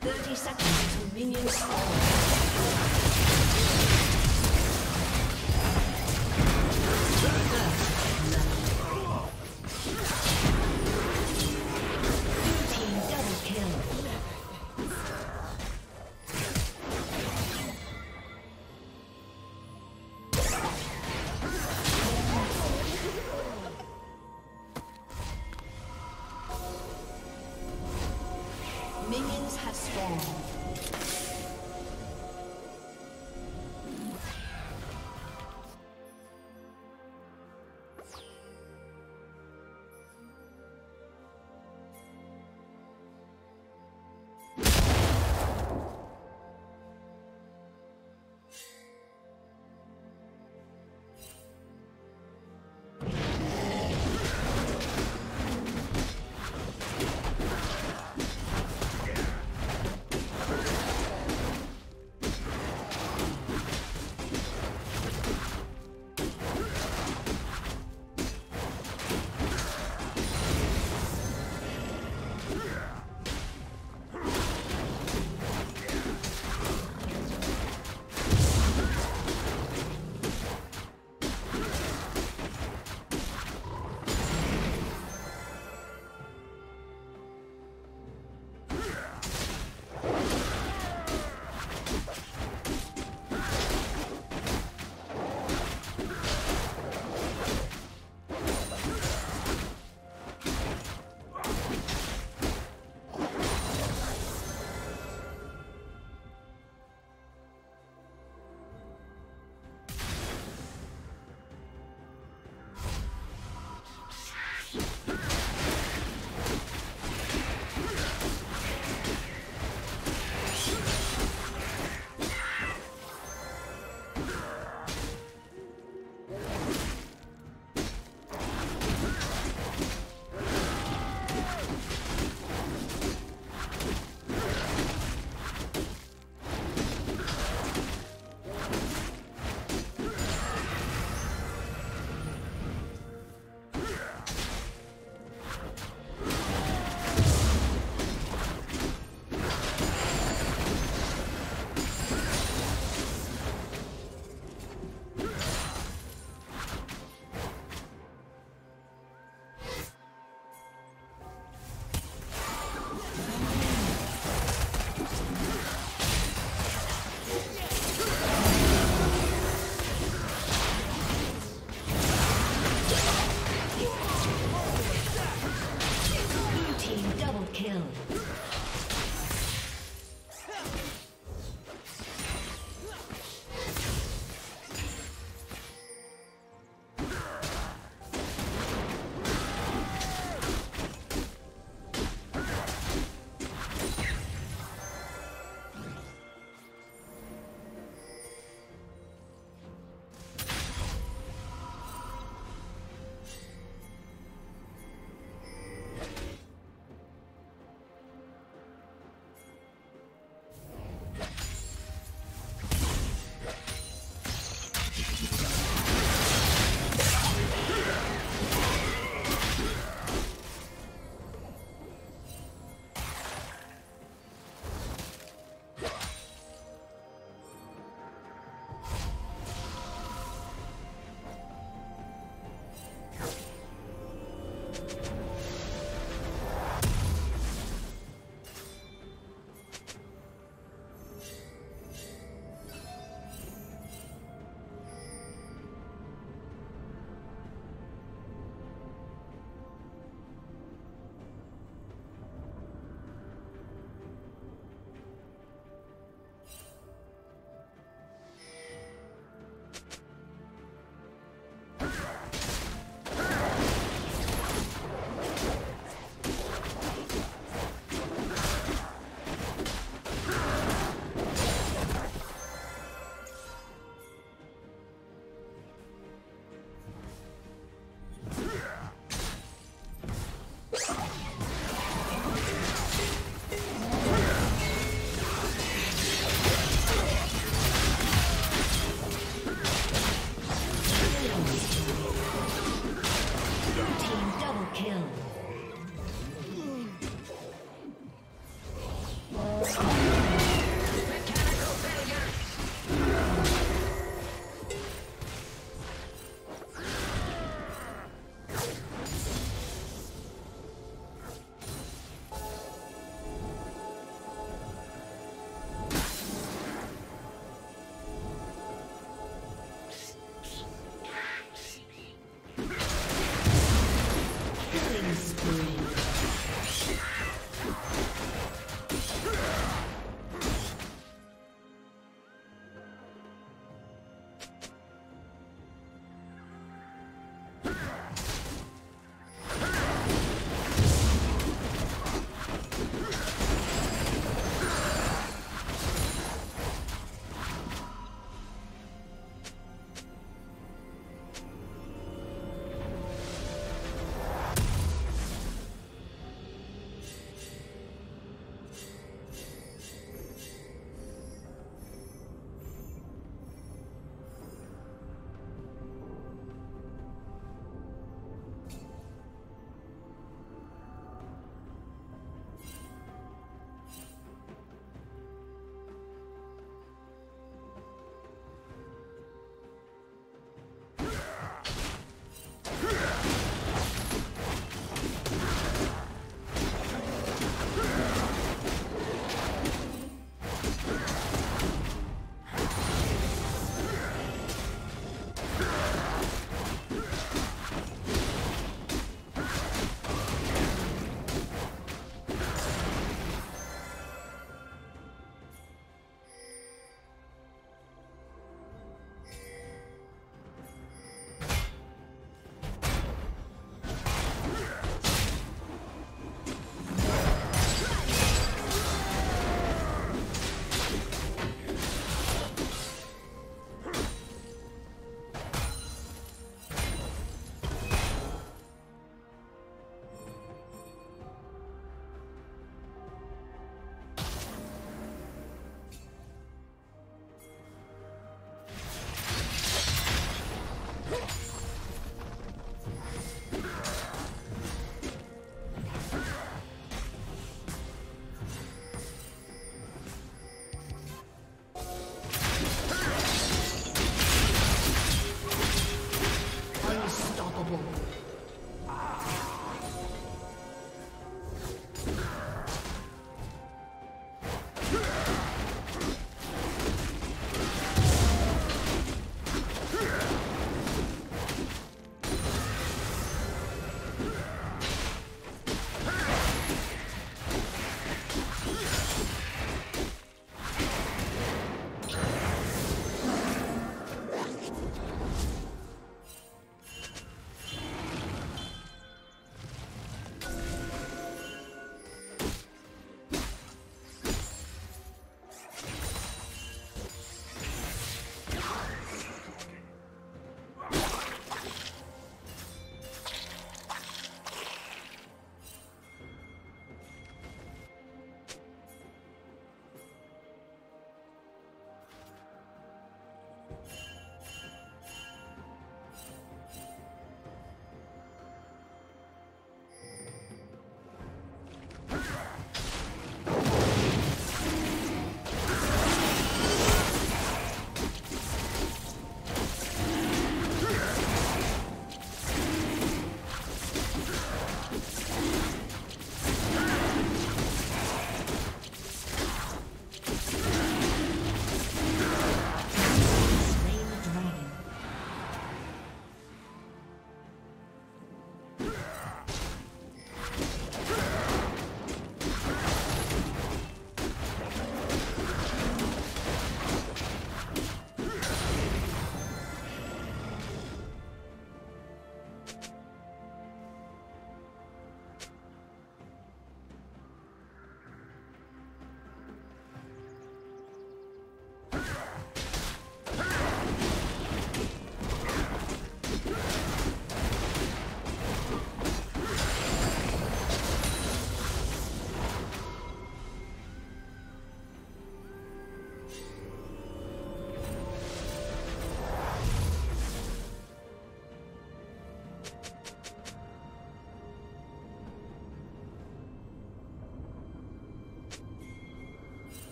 30 seconds to minions spawn.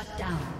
Shut down.